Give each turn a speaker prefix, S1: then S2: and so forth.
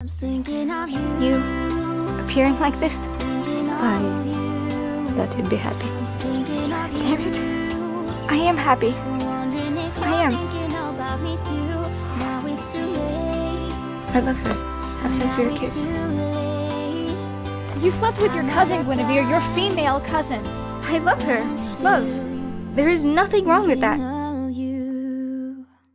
S1: I'm thinking of you.
S2: Appearing like this?
S3: I thought you'd be happy.
S2: Damn it. I am happy. I am. I love her. Have since we were kids.
S4: You slept with your cousin, Guinevere, your female cousin.
S2: I love her. Love. There is nothing wrong with that.